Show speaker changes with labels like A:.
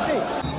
A: めて